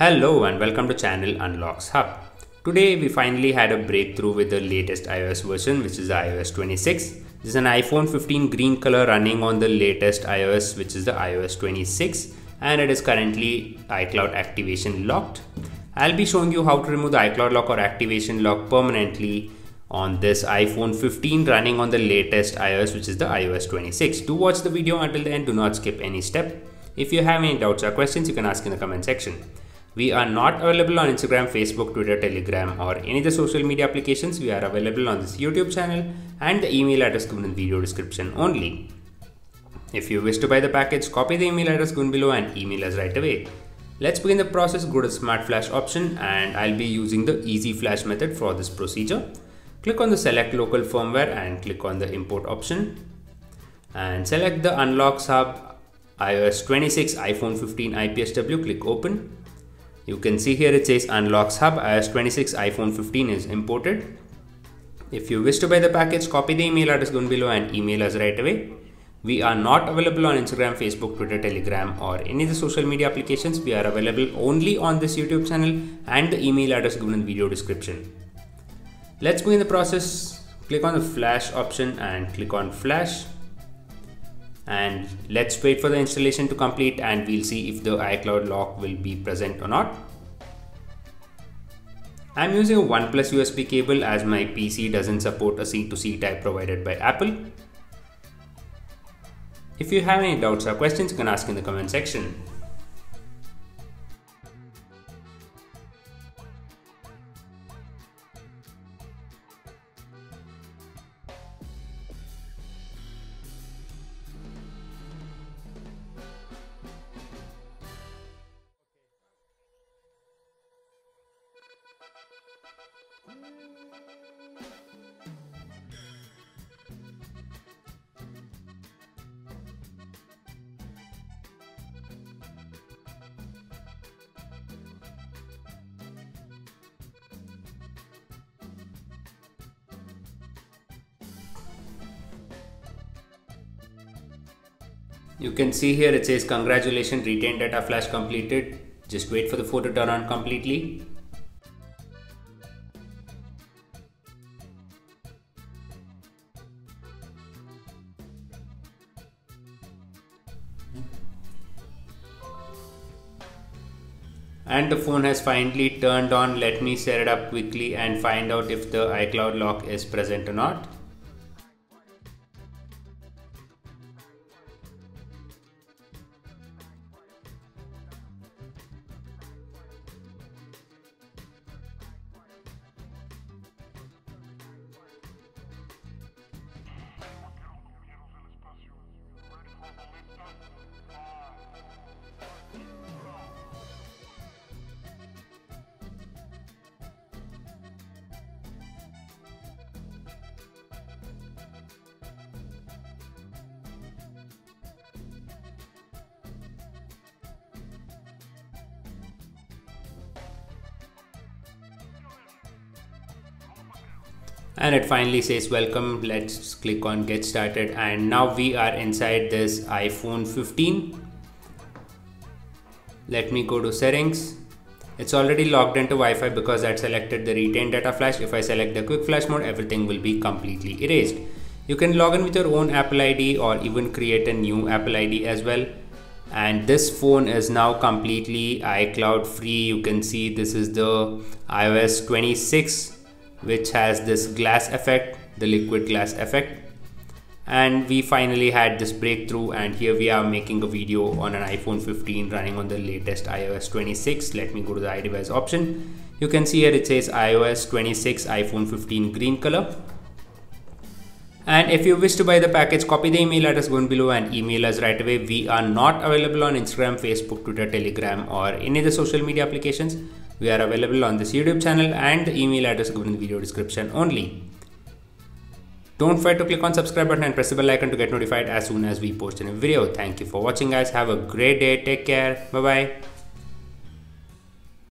Hello and welcome to channel Unlocks Hub. Today we finally had a breakthrough with the latest iOS version which is iOS 26. This is an iPhone 15 green color running on the latest iOS which is the iOS 26 and it is currently iCloud activation locked. I'll be showing you how to remove the iCloud lock or activation lock permanently on this iPhone 15 running on the latest iOS which is the iOS 26. Do watch the video until the end, do not skip any step. If you have any doubts or questions, you can ask in the comment section. We are not available on Instagram, Facebook, Twitter, Telegram or any of the social media applications. We are available on this YouTube channel and the email address given in the video description only. If you wish to buy the package, copy the email address given below and email us right away. Let's begin the process. Go to Smart Flash option and I'll be using the Easy Flash method for this procedure. Click on the select local firmware and click on the import option and select the unlock sub iOS 26 iPhone 15 IPSW. Click open. You can see here it says Unlocks Hub iOS 26 iPhone 15 is imported. If you wish to buy the package, copy the email address given below and email us right away. We are not available on Instagram, Facebook, Twitter, Telegram, or any of the social media applications. We are available only on this YouTube channel and the email address given in the video description. Let's begin the process. Click on the flash option and click on flash. And let's wait for the installation to complete and we'll see if the iCloud lock will be present or not. I'm using a OnePlus USB cable as my PC doesn't support a C2C type provided by Apple. If you have any doubts or questions, you can ask in the comment section. You can see here it says congratulations retain data flash completed. Just wait for the phone to turn on completely. and the phone has finally turned on let me set it up quickly and find out if the iCloud lock is present or not and it finally says welcome let's click on get started and now we are inside this iphone 15 let me go to settings it's already logged into Wi-Fi because I selected the retain data flash. If I select the quick flash mode, everything will be completely erased. You can log in with your own Apple ID or even create a new Apple ID as well. And this phone is now completely iCloud free. You can see this is the iOS 26 which has this glass effect the liquid glass effect. And we finally had this breakthrough and here we are making a video on an iPhone 15 running on the latest iOS 26 let me go to the iDevice option. You can see here it says iOS 26 iPhone 15 green color. And if you wish to buy the package copy the email address given below and email us right away. We are not available on Instagram Facebook Twitter Telegram or any of the social media applications we are available on this YouTube channel and the email address given in the video description only. Don't forget to click on subscribe button and press the bell icon to get notified as soon as we post a new video. Thank you for watching guys. Have a great day. Take care. Bye bye.